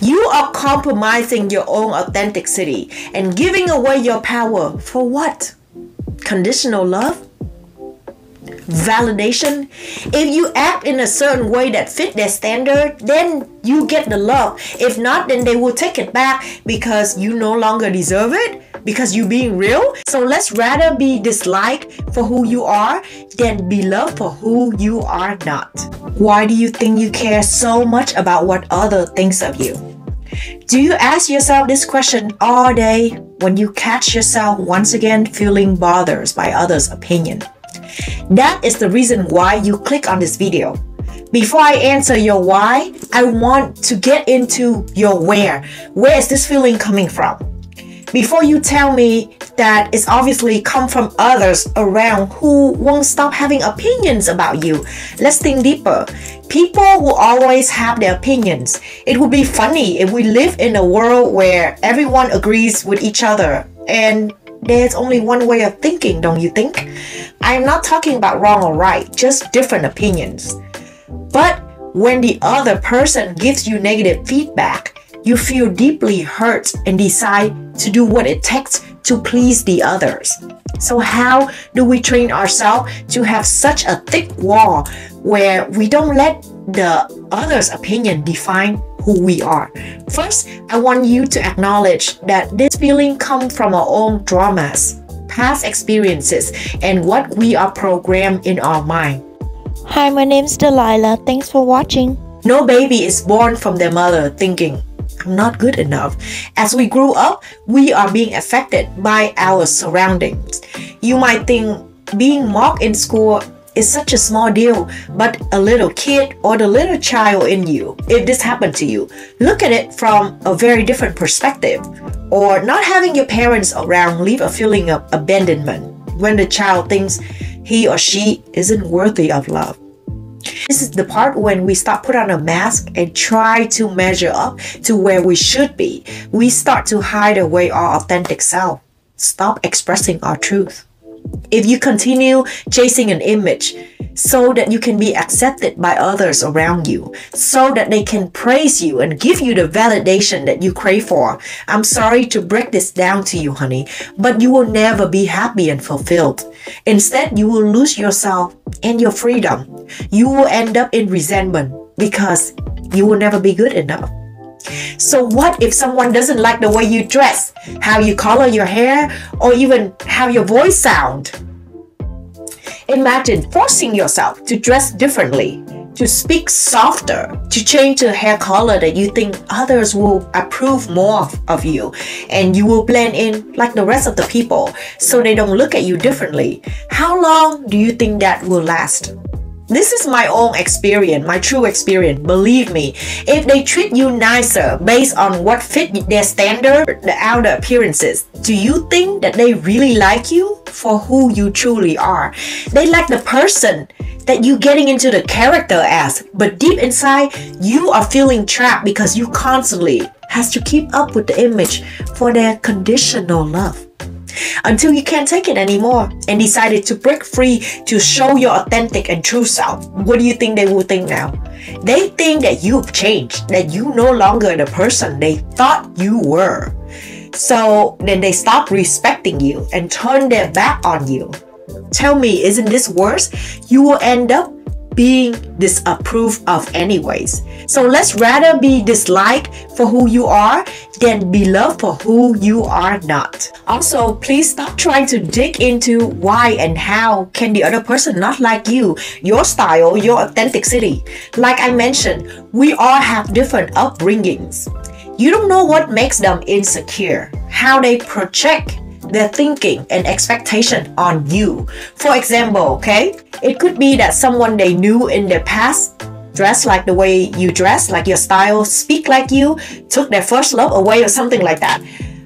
You are compromising your own authenticity and giving away your power for what? Conditional love? validation. If you act in a certain way that fit their standard, then you get the love. If not, then they will take it back because you no longer deserve it because you being real. So let's rather be disliked for who you are than be loved for who you are not. Why do you think you care so much about what other thinks of you? Do you ask yourself this question all day when you catch yourself once again feeling bothered by others' opinion? That is the reason why you click on this video. Before I answer your why, I want to get into your where. Where is this feeling coming from? Before you tell me that it's obviously come from others around who won't stop having opinions about you, let's think deeper. People will always have their opinions. It would be funny if we live in a world where everyone agrees with each other and there's only one way of thinking, don't you think? I'm not talking about wrong or right, just different opinions. But when the other person gives you negative feedback, you feel deeply hurt and decide to do what it takes to please the others. So, how do we train ourselves to have such a thick wall where we don't let the other's opinion define who we are. First, I want you to acknowledge that this feeling comes from our own traumas, past experiences, and what we are programmed in our mind. Hi, my name's Delilah. Thanks for watching. No baby is born from their mother thinking, not good enough. As we grow up, we are being affected by our surroundings. You might think being mocked in school is such a small deal, but a little kid or the little child in you, if this happened to you, look at it from a very different perspective. Or not having your parents around leave a feeling of abandonment when the child thinks he or she isn't worthy of love. This is the part when we start put on a mask and try to measure up to where we should be. We start to hide away our authentic self. Stop expressing our truth. If you continue chasing an image so that you can be accepted by others around you, so that they can praise you and give you the validation that you crave for, I'm sorry to break this down to you, honey, but you will never be happy and fulfilled. Instead, you will lose yourself and your freedom. You will end up in resentment because you will never be good enough. So, what if someone doesn't like the way you dress, how you color your hair, or even how your voice sound? Imagine forcing yourself to dress differently, to speak softer, to change the hair color that you think others will approve more of, of you, and you will blend in like the rest of the people so they don't look at you differently. How long do you think that will last? This is my own experience, my true experience. Believe me, if they treat you nicer based on what fit their standard, the outer appearances, do you think that they really like you for who you truly are? They like the person that you getting into the character as, but deep inside, you are feeling trapped because you constantly has to keep up with the image for their conditional love until you can't take it anymore and decided to break free to show your authentic and true self. What do you think they will think now? They think that you've changed, that you no longer the person they thought you were. So then they stop respecting you and turn their back on you. Tell me, isn't this worse? You will end up being disapproved of anyways. So let's rather be disliked for who you are than be loved for who you are not. Also, please stop trying to dig into why and how can the other person not like you, your style, your authenticity. Like I mentioned, we all have different upbringings. You don't know what makes them insecure, how they project their thinking and expectation on you. For example, okay, it could be that someone they knew in the past dress like the way you dress, like your style, speak like you, took their first love away or something like that.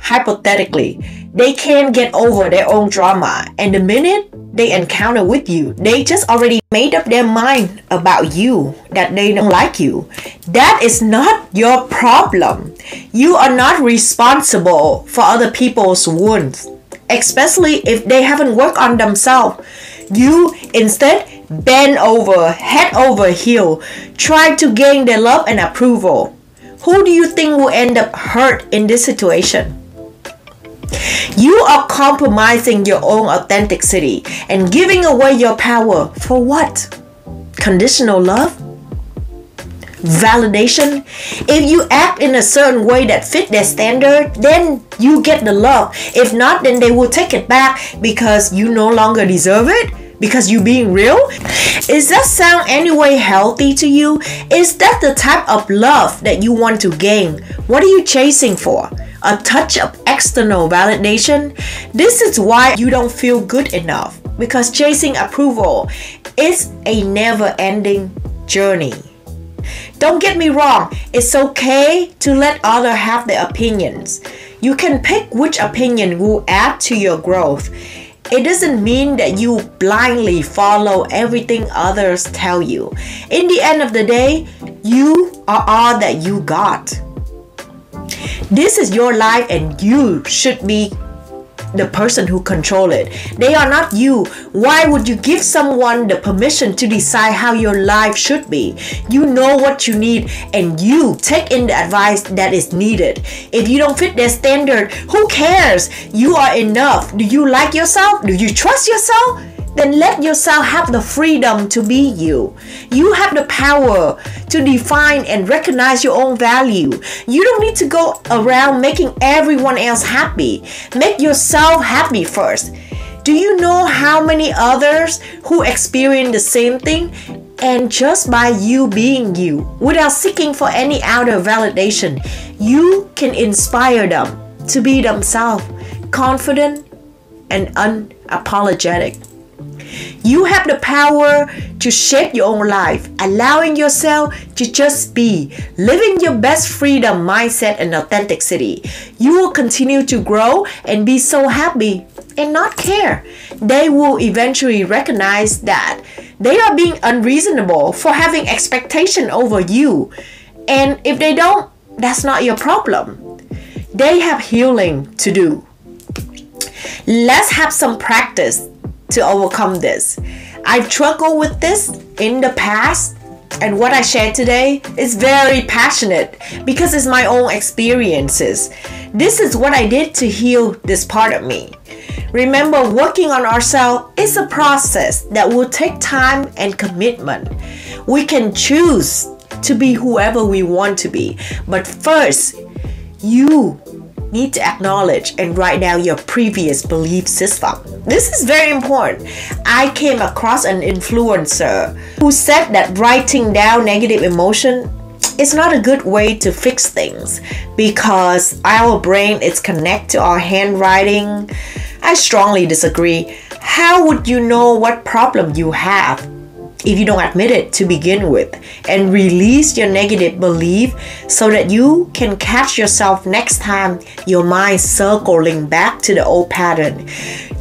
Hypothetically, they can't get over their own drama, and the minute they encounter with you, they just already made up their mind about you that they don't like you. That is not your problem. You are not responsible for other people's wounds, especially if they haven't worked on themselves. You instead bend over, head over heel, try to gain their love and approval. Who do you think will end up hurt in this situation? You are compromising your own authenticity and giving away your power for what? Conditional love? Validation? If you act in a certain way that fit their standard, then you get the love. If not, then they will take it back because you no longer deserve it because you being real? Is that sound anyway healthy to you? Is that the type of love that you want to gain? What are you chasing for? A touch of external validation, this is why you don't feel good enough because chasing approval is a never ending journey. Don't get me wrong, it's okay to let others have their opinions. You can pick which opinion will add to your growth. It doesn't mean that you blindly follow everything others tell you. In the end of the day, you are all that you got. This is your life and you should be the person who control it. They are not you. Why would you give someone the permission to decide how your life should be? You know what you need and you take in the advice that is needed. If you don't fit their standard, who cares? You are enough. Do you like yourself? Do you trust yourself? Then let yourself have the freedom to be you. You have the power to define and recognize your own value. You don't need to go around making everyone else happy. Make yourself happy first. Do you know how many others who experience the same thing? And just by you being you, without seeking for any outer validation, you can inspire them to be themselves, confident and unapologetic. You have the power to shape your own life, allowing yourself to just be, living your best freedom mindset and authenticity. You will continue to grow and be so happy and not care. They will eventually recognize that they are being unreasonable for having expectation over you. And if they don't, that's not your problem. They have healing to do. Let's have some practice to overcome this. I've struggled with this in the past, and what I share today is very passionate because it's my own experiences. This is what I did to heal this part of me. Remember, working on ourselves is a process that will take time and commitment. We can choose to be whoever we want to be, but first, you need to acknowledge and write down your previous belief system. This is very important. I came across an influencer who said that writing down negative emotion is not a good way to fix things because our brain is connected to our handwriting. I strongly disagree. How would you know what problem you have if you don't admit it to begin with and release your negative belief so that you can catch yourself next time your mind circling back to the old pattern.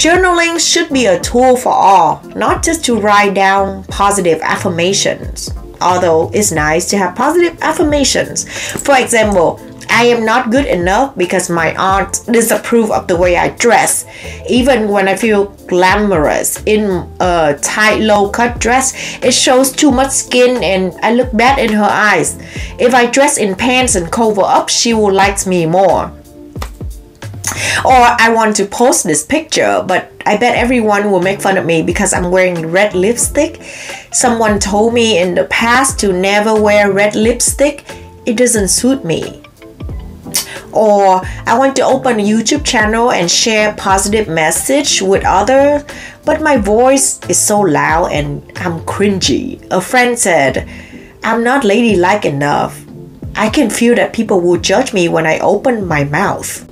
Journaling should be a tool for all, not just to write down positive affirmations. Although it's nice to have positive affirmations. For example, I am not good enough because my aunt disapprove of the way I dress. Even when I feel glamorous in a tight low cut dress, it shows too much skin and I look bad in her eyes. If I dress in pants and cover up, she will like me more. Or I want to post this picture, but I bet everyone will make fun of me because I'm wearing red lipstick. Someone told me in the past to never wear red lipstick. It doesn't suit me or I want to open a YouTube channel and share positive message with others, but my voice is so loud and I'm cringy. A friend said, I'm not ladylike enough. I can feel that people will judge me when I open my mouth.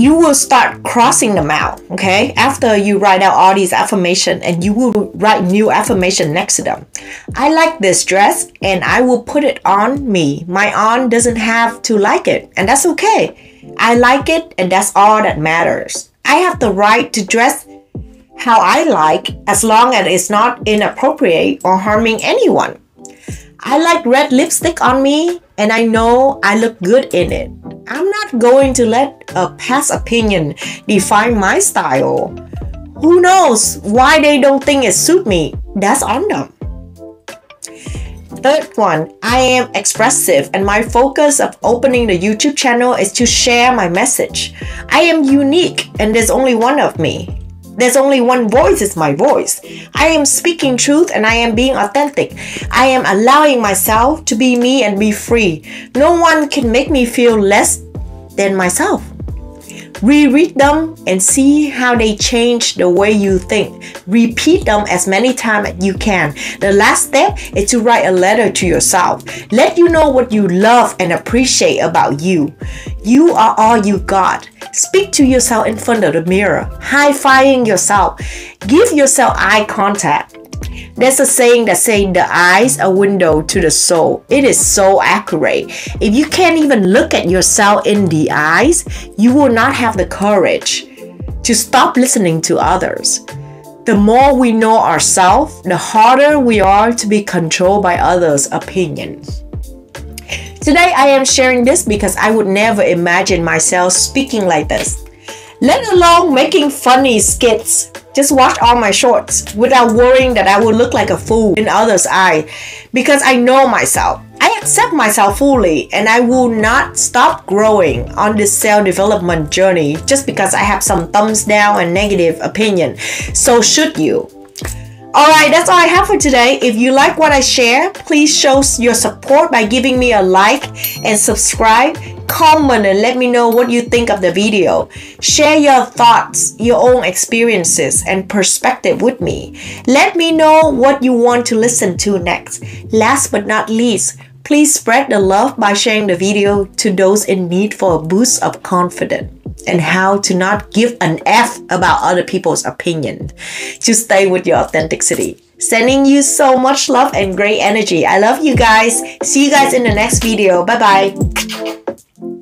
You will start crossing them out, okay? After you write out all these affirmation and you will write new affirmation next to them. I like this dress and I will put it on me. My aunt doesn't have to like it and that's okay. I like it and that's all that matters. I have the right to dress how I like as long as it's not inappropriate or harming anyone. I like red lipstick on me and I know I look good in it. I'm not going to let a past opinion define my style. Who knows why they don't think it suit me? That's on them. Third one, I am expressive and my focus of opening the YouTube channel is to share my message. I am unique and there's only one of me. There's only one voice it's my voice. I am speaking truth and I am being authentic. I am allowing myself to be me and be free. No one can make me feel less than myself. Reread them and see how they change the way you think. Repeat them as many times as you can. The last step is to write a letter to yourself. Let you know what you love and appreciate about you. You are all you got. Speak to yourself in front of the mirror, high fiving yourself. Give yourself eye contact. There's a saying that says the eyes a window to the soul. It is so accurate. If you can't even look at yourself in the eyes, you will not have the courage to stop listening to others. The more we know ourselves, the harder we are to be controlled by others' opinions. Today I am sharing this because I would never imagine myself speaking like this, let alone making funny skits. Just watch all my shorts without worrying that I will look like a fool in others' eye because I know myself. I accept myself fully and I will not stop growing on this self development journey just because I have some thumbs down and negative opinion. So should you. Alright, that's all I have for today. If you like what I share, please show your support by giving me a like and subscribe. Comment and let me know what you think of the video. Share your thoughts, your own experiences, and perspective with me. Let me know what you want to listen to next. Last but not least, please spread the love by sharing the video to those in need for a boost of confidence and how to not give an F about other people's opinion. To stay with your authenticity. Sending you so much love and great energy. I love you guys. See you guys in the next video. Bye bye.